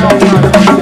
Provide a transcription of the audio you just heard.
Gracias.